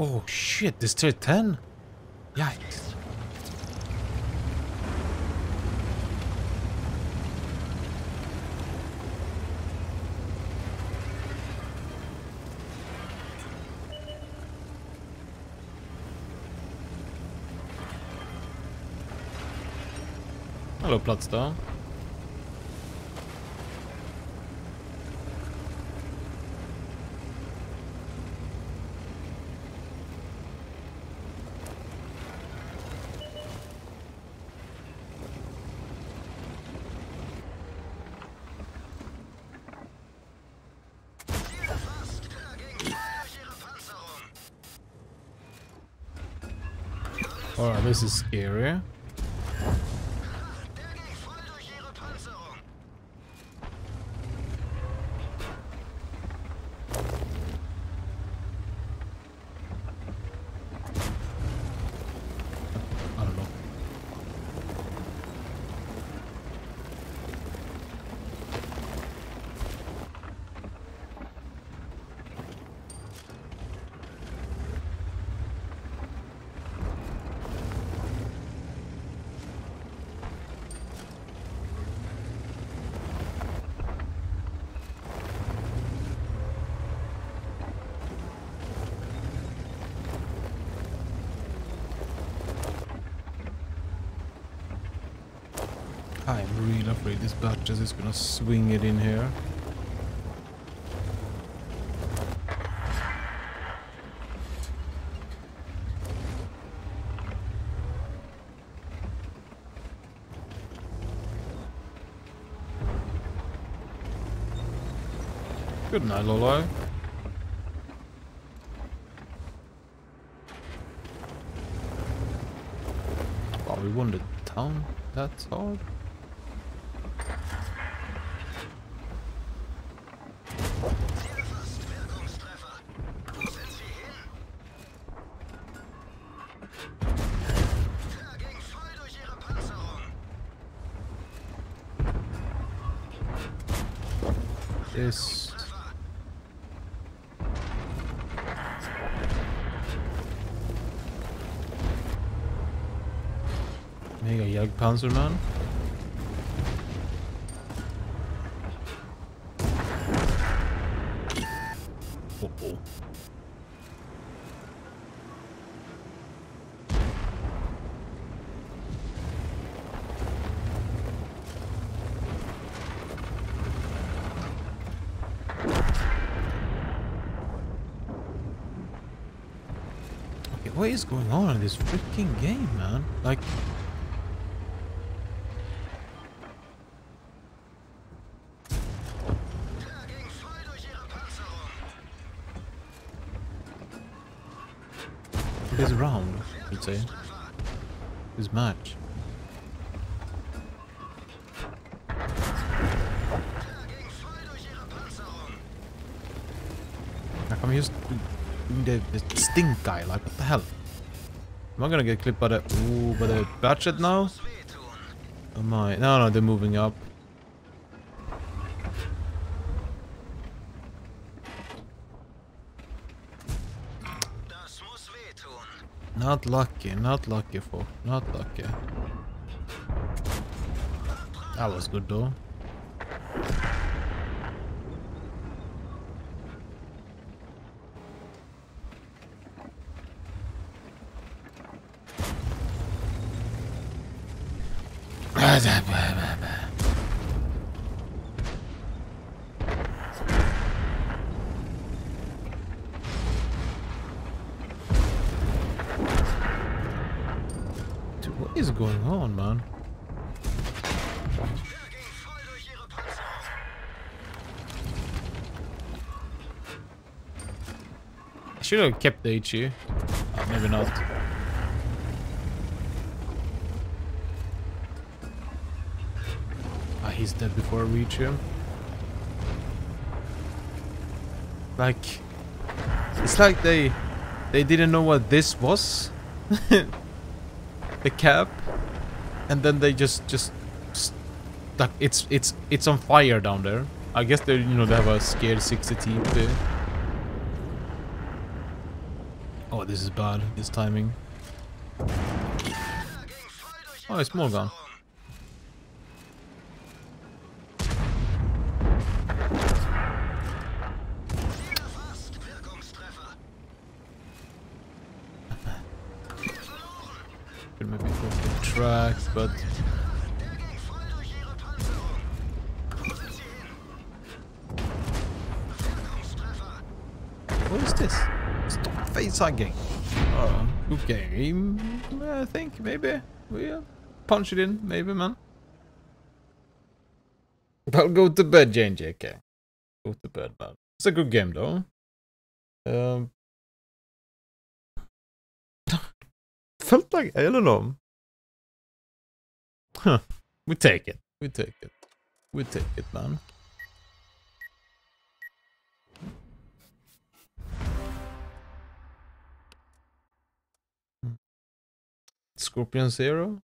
Oh shit, this tier 10? Yikes. Hallå plats Oh, this is scary. I don't know. Really afraid this Batches is gonna swing it in here. Good night, Lolo. Oh, we won the town. That's hard. This. Mega Jagdpanzerman. Oh oh. Okay, what is going on in this freaking game, man? Like, this round, I'd say. This match. Like, I'm just the, the stink guy, like, what the hell? Am I gonna get clipped by the... Ooh, by the Batchat now? Am I? No, no, they're moving up. Not lucky, not lucky, folk. Not lucky. That was good, though. Dude, what is going on, man? I should have kept the HE. Uh, maybe not. He's dead before I reach him. Like, it's like they they didn't know what this was, the cap, and then they just just stuck. It's it's it's on fire down there. I guess they you know they have a scared 60 TP. Oh, this is bad. This timing. Oh, it's more hin? Wirkungstreffer. what is this? Stop face hugging. Oh, good game. I think maybe we'll punch it in, maybe, man. I'll go to bed, Jane JK. Go to bed, man. It's a good game, though. Um, felt like I don't know. Huh. We take it. We take it. We take it, man. Scorpion Zero.